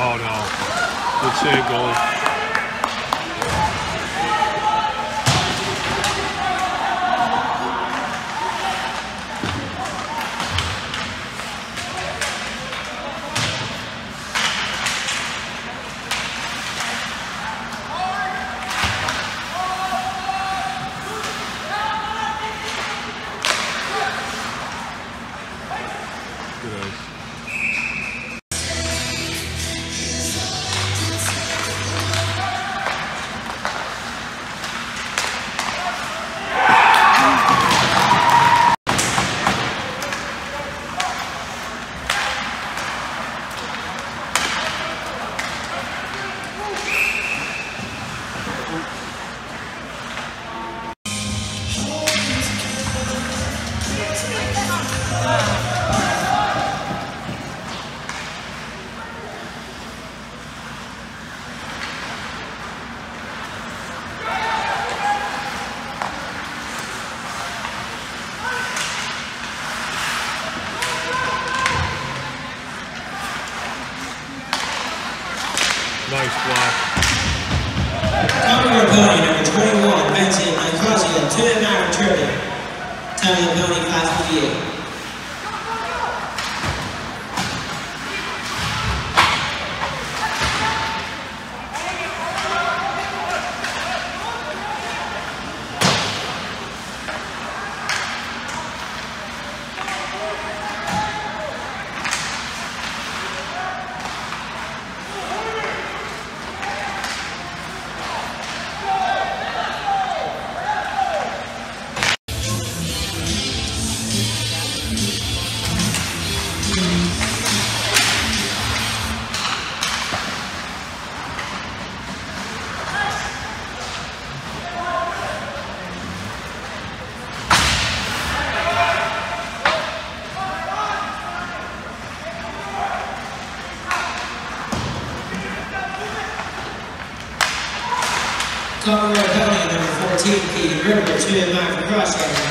Oh, no. Good save, goalie. Nice block. Opponent number 21, Benson Nicosia, to the mountain turtle. Italian opponent class 58. にはしております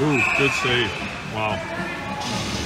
Ooh, good save. Wow.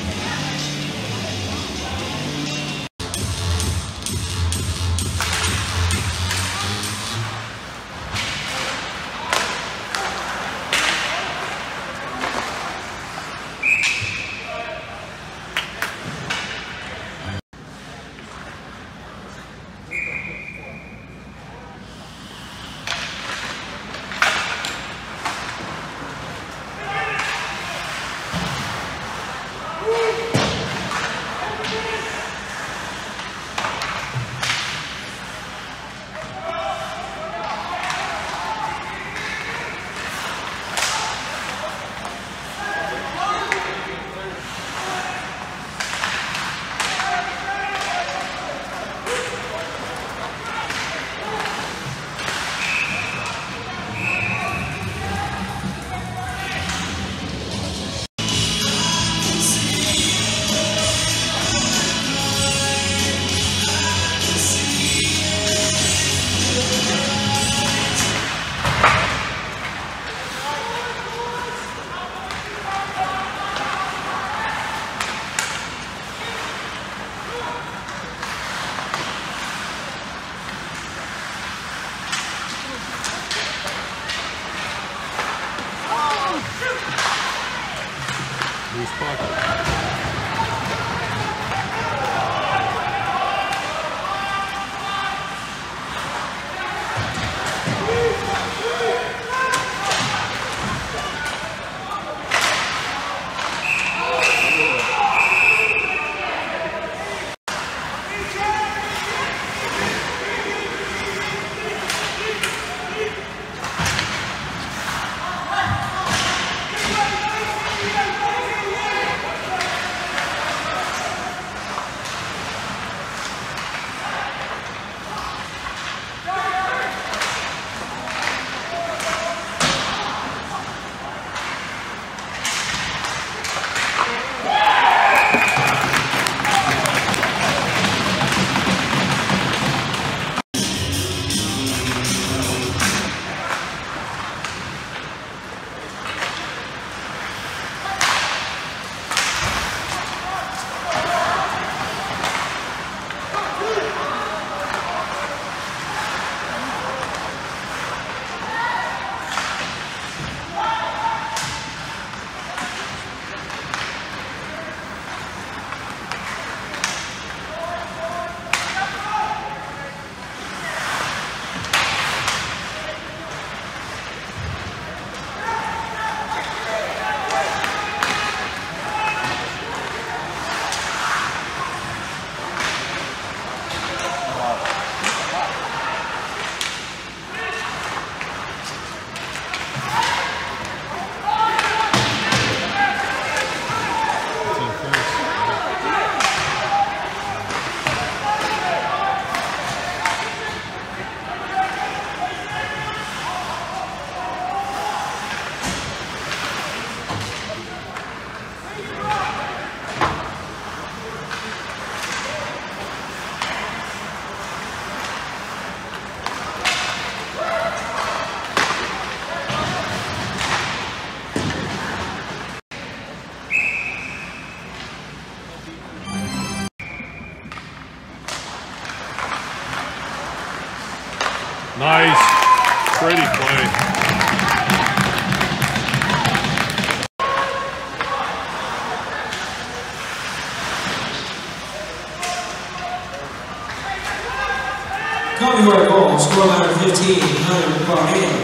Coming to our goal, score line 15, Hunter Barham.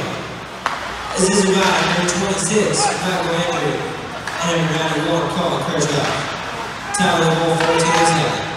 Assisted by number 26, Michael Andrew. And number 91, Paul Kershaw. The goal, 14 is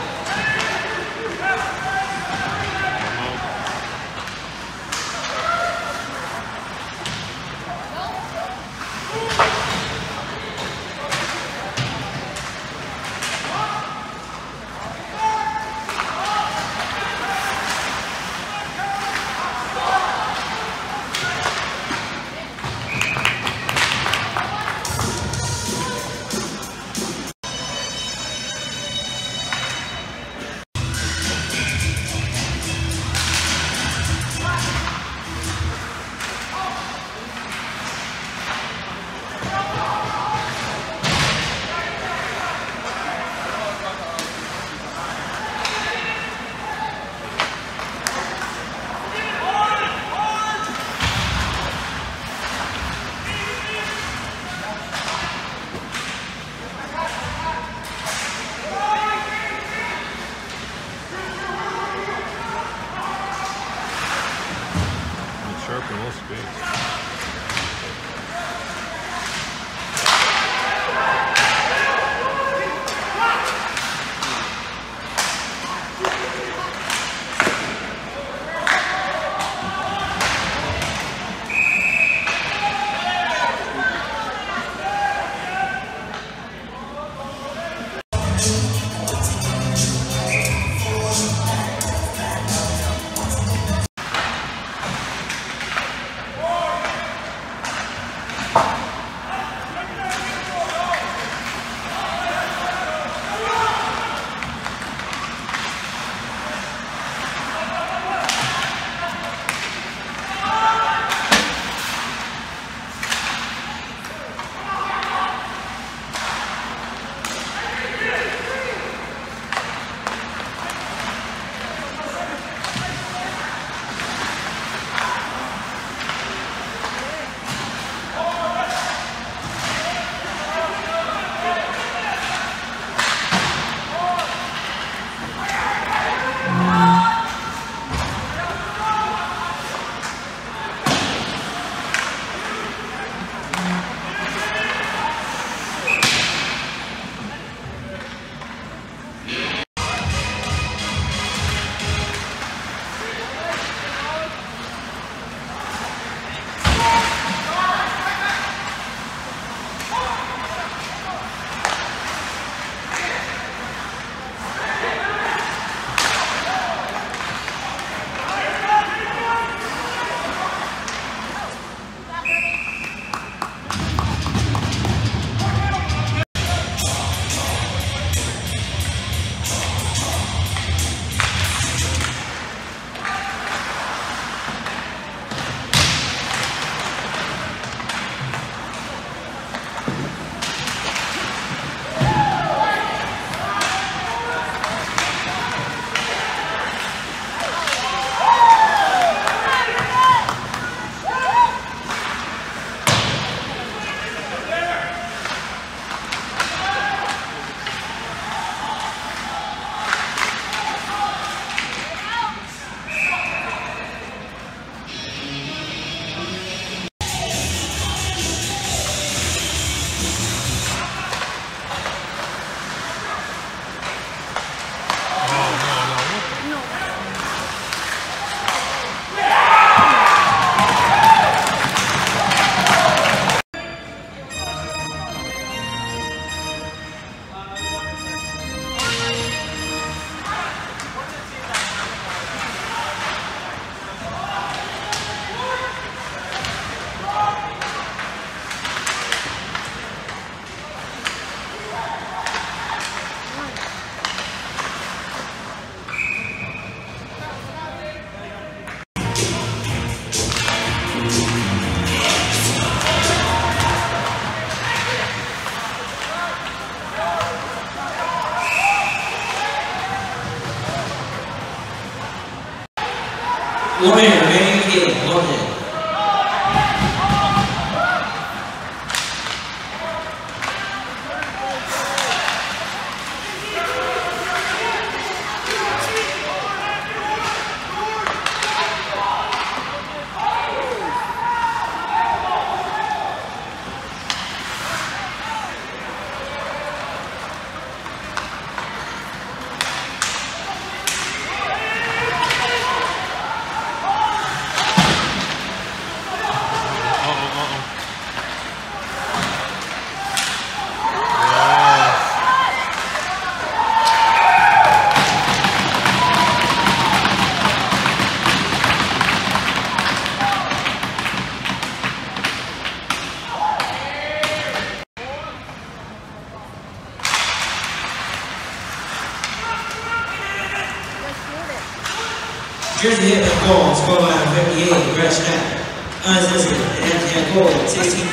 Jersey hit that goal, score line 58, Brett Schneider. Unassisted, and Anthony Cole, 16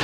4.